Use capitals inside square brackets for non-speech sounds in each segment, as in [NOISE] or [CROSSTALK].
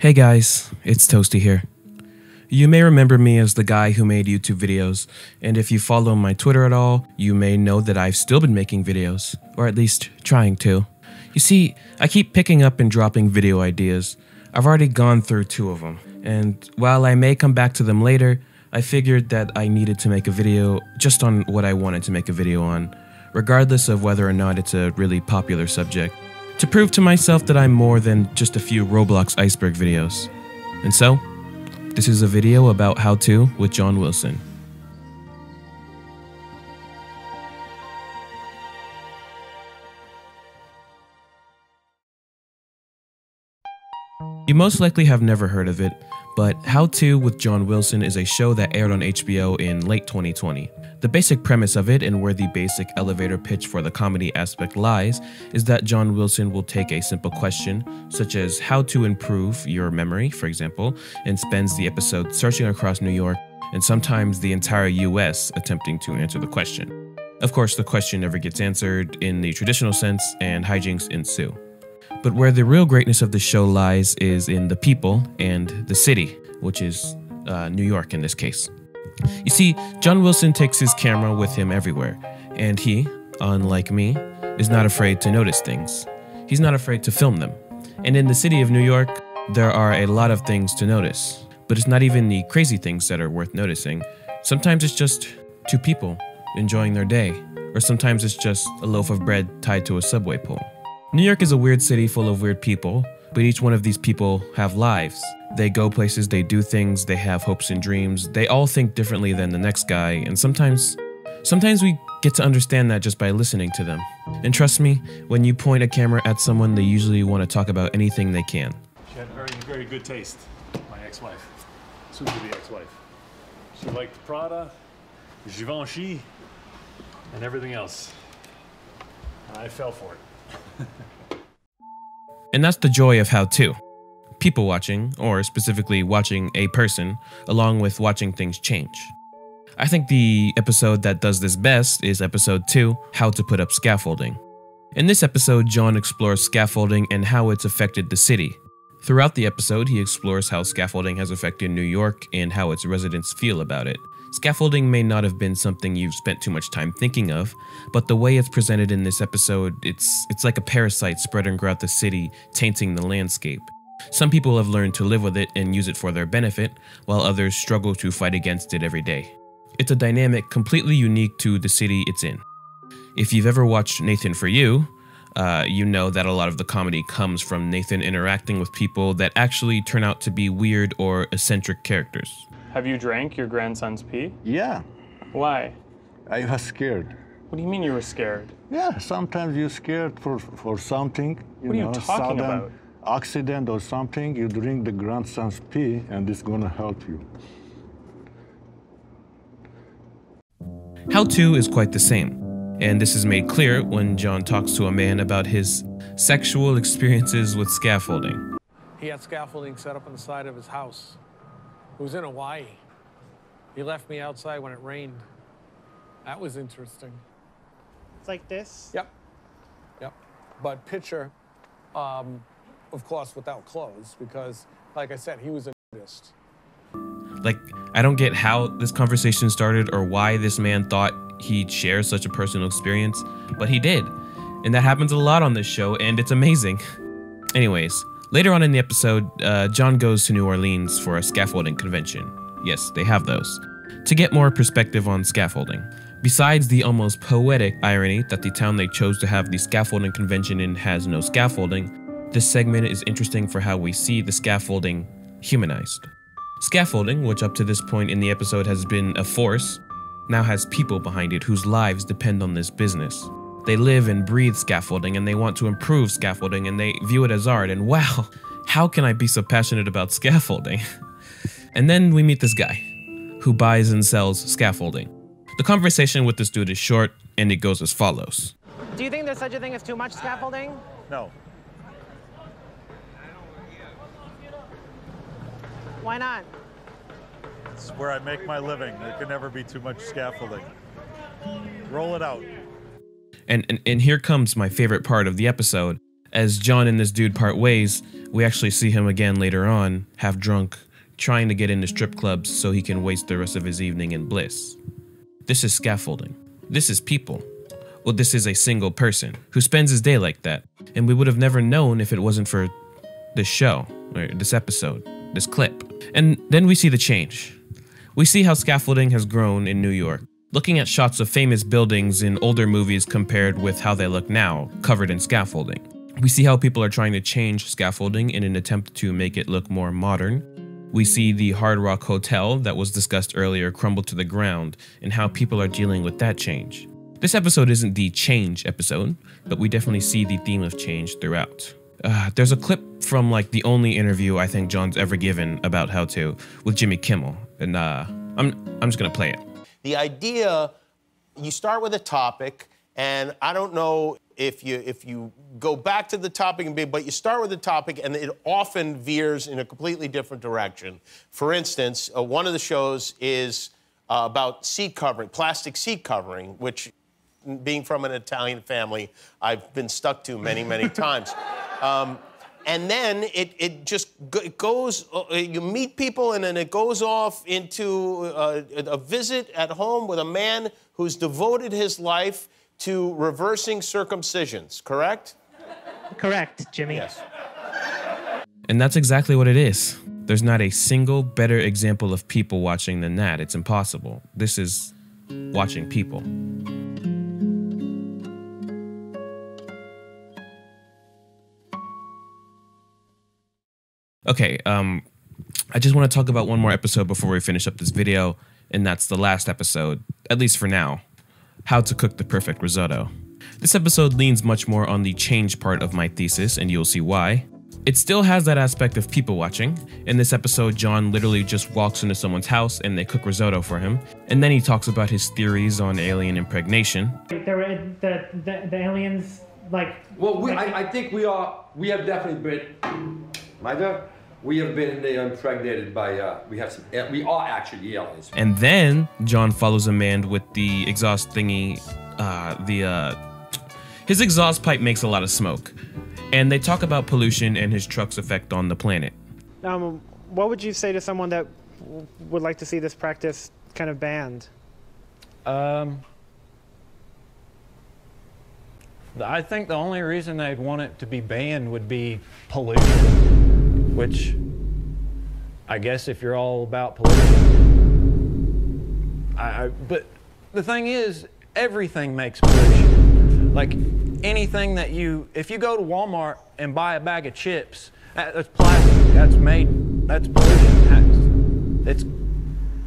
Hey guys, it's Toastee here. You may remember me as the guy who made YouTube videos, and if you follow my Twitter at all, you may know that I've still been making videos, or at least trying to. You see, I keep picking up and dropping video ideas. I've already gone through two of them, and while I may come back to them later, I figured that I needed to make a video just on what I wanted to make a video on, regardless of whether or not it's a really popular subject, to prove to myself that I'm more than just a few Roblox iceberg videos. And so, this is a video about how to with John Wilson. You most likely have never heard of it, but How To with John Wilson is a show that aired on HBO in late 2020. The basic premise of it, and where the basic elevator pitch for the comedy aspect lies, is that John Wilson will take a simple question, such as how to improve your memory, for example, and spends the episode searching across New York and sometimes the entire US attempting to answer the question. Of course, the question never gets answered in the traditional sense, and hijinks ensue. But where the real greatness of the show lies is in the people and the city, which is uh, New York in this case. You see, John Wilson takes his camera with him everywhere, and he, unlike me, is not afraid to notice things. He's not afraid to film them. And in the city of New York, there are a lot of things to notice, but it's not even the crazy things that are worth noticing. Sometimes it's just two people enjoying their day, or sometimes it's just a loaf of bread tied to a subway pole. New York is a weird city full of weird people, but each one of these people have lives. They go places, they do things, they have hopes and dreams. They all think differently than the next guy, and sometimes sometimes we get to understand that just by listening to them. And trust me, when you point a camera at someone, they usually want to talk about anything they can. She had very, very good taste, my ex-wife, soon to be ex-wife. She liked Prada, Givenchy, and everything else. I fell for it. [LAUGHS] And that's the joy of How To. People watching, or specifically watching a person, along with watching things change. I think the episode that does this best is episode 2 How to Put Up Scaffolding. In this episode, John explores scaffolding and how it's affected the city. Throughout the episode, he explores how scaffolding has affected New York and how its residents feel about it. Scaffolding may not have been something you've spent too much time thinking of, but the way it's presented in this episode, it's it's like a parasite spreading throughout the city, tainting the landscape. Some people have learned to live with it and use it for their benefit, while others struggle to fight against it every day. It's a dynamic completely unique to the city it's in. If you've ever watched Nathan for You, uh, you know that a lot of the comedy comes from Nathan interacting with people that actually turn out to be weird or eccentric characters. Have you drank your grandson's pee? Yeah, Why? I was scared. What do you mean you were scared? Yeah, sometimes you're scared for for something. You What are you know, talking about? Accident or something. You drink the grandson's pee, and it's gonna help you. How To is quite the same, and this is made clear when John talks to a man about his sexual experiences with scaffolding. He had scaffolding set up on the side of his house. It was in Hawaii. He left me outside when it rained. That was interesting. It's like this. Yep. Yep. But picture, um, of course, without clothes, because, like I said, he was a nudist. Like, I don't get how this conversation started or why this man thought he'd share such a personal experience, but he did. And that happens a lot on this show, and it's amazing. [LAUGHS] Anyways, later on in the episode, uh, John goes to New Orleans for a scaffolding convention. Yes, they have those. To get more perspective on scaffolding. Besides the almost poetic irony that the town they chose to have the scaffolding convention in has no scaffolding, this segment is interesting for how we see the scaffolding humanized. Scaffolding, which up to this point in the episode has been a force, now has people behind it whose lives depend on this business. They live and breathe scaffolding and they want to improve scaffolding and they view it as art. And wow, how can I be so passionate about scaffolding? [LAUGHS] and then we meet this guy who buys and sells scaffolding. The conversation with this dude is short and it goes as follows. Do you think there's such a thing as too much scaffolding? No, Why not? it's where I make my living. There can never be too much scaffolding. Roll it out. And, and and here comes my favorite part of the episode. As John and this dude part ways, We actually see him again later on, half drunk, trying to get into strip clubs so he can waste the rest of his evening in bliss. This is scaffolding. This is people. Well, this is a single person who spends his day like that, and we would have never known if it wasn't for this show, or this episode, this clip. And then we see the change. We see how scaffolding has grown in New York. Looking at shots of famous buildings in older movies compared with how they look now, covered in scaffolding. We see how people are trying to change scaffolding in an attempt to make it look more modern. We see the Hard Rock Hotel that was discussed earlier crumble to the ground and how people are dealing with that change. This episode isn't the change episode, but we definitely see the theme of change throughout. Uh, there's a clip from like the only interview I think John's ever given about how to with Jimmy Kimmel, and uh, I'm I'm just gonna play it. The idea, you start with a topic, and I don't know if you if you go back to the topic and be, but you start with a topic, and it often veers in a completely different direction. For instance, uh, one of the shows is uh, about seat covering, plastic seat covering, which, being from an Italian family, I've been stuck to many many [LAUGHS] times. Um, and then it, it just it goes, uh, you meet people, and then it goes off into uh, a visit at home with a man who's devoted his life to reversing circumcisions, correct? Correct, Jimmy. Yes. And that's exactly what it is. There's not a single better example of people watching than that. It's impossible. This is watching people. Okay, um, I just want to talk about one more episode before we finish up this video, and that's the last episode, at least for now How to Cook the Perfect Risotto. This episode leans much more on the change part of my thesis, and you'll see why. It still has that aspect of people watching. In this episode, John literally just walks into someone's house and they cook risotto for him, and then he talks about his theories on alien impregnation. There were the, the, the aliens, like. Well, we, like- I, I think we are. We have definitely been. My God, we have been impregnated by. Uh, we have some. We are actually aliens. And then John follows a man with the exhaust thingy. Uh, the uh, his exhaust pipe makes a lot of smoke, and they talk about pollution and his truck's effect on the planet. Um, what would you say to someone that w- would like to see this practice kind of banned? Um, I think the only reason they'd want it to be banned would be pollution, which I guess if you're all about pollution, I, I, but the thing is, everything makes pollution. Like anything that you, if you go to Walmart and buy a bag of chips, that, that's plastic. That's made. That's pollution. That's, it's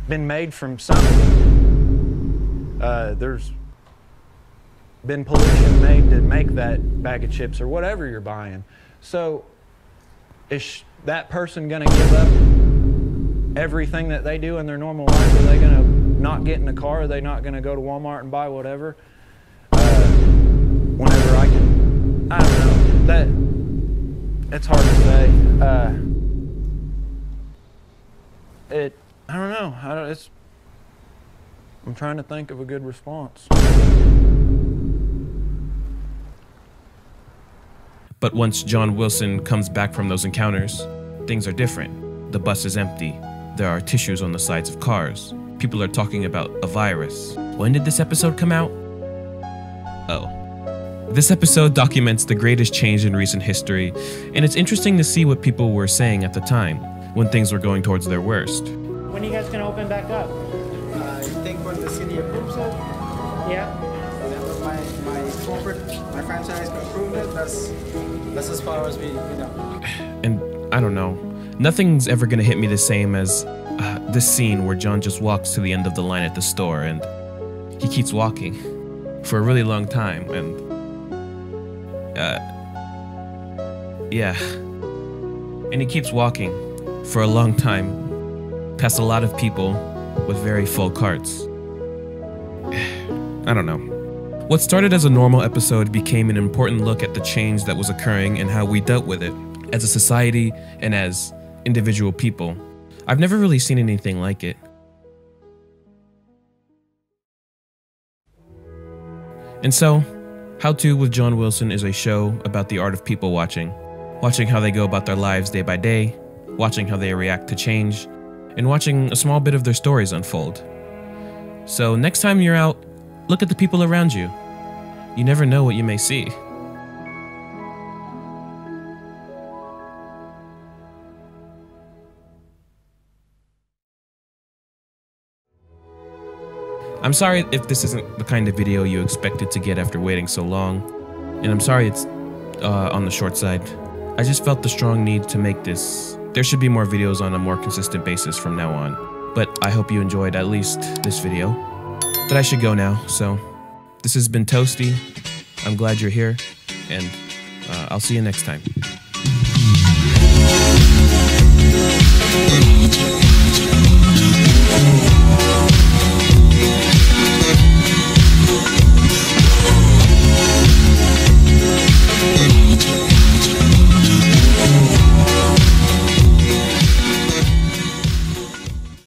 been made from something. Uh, there's been pollution made to make that bag of chips or whatever you're buying. So, is that person going to give up everything that they do in their normal life? Are they going to not get in the car? Are they not going to go to Walmart and buy whatever? Uh, whenever I can, I don't know. That it's hard to say. Uh, it, I don't know. I don't, it's. I'm trying to think of a good response. But once John Wilson comes back from those encounters, things are different. The bus is empty. There are tissues on the sides of cars. People are talking about a virus. When did this episode come out? Oh. This episode documents the greatest change in recent history, and it's interesting to see what people were saying at the time, when things were going towards their worst. When are you guys gonna open back up? Uh, I think when the city approves it, Yeah. Franchise approves it, that's, that's as far as we, we know. And I don't know, nothing's ever gonna hit me the same as uh, this scene where John just walks to the end of the line at the store and he keeps walking for a really long time and uh, yeah. And he keeps walking for a long time past a lot of people with very full carts. [SIGHS] I don't know what started as a normal episode became an important look at the change that was occurring and how we dealt with it as a society and as individual people i've never really seen anything like it And so, How To with John Wilson is a show about the art of people watching. watching how they go about their lives day by day, watching how they react to change, and watching a small bit of their stories unfold. So, next time you're out, look at the people around you. You never know what you may see. I'm sorry if this isn't the kind of video you expected to get after waiting so long, and I'm sorry it's uh, on the short side. I just felt the strong need to make this. There should be more videos on a more consistent basis from now on, but I hope you enjoyed at least this video. But I should go now, so this has been Toastee. I'm glad you're here, and uh, I'll see you next time.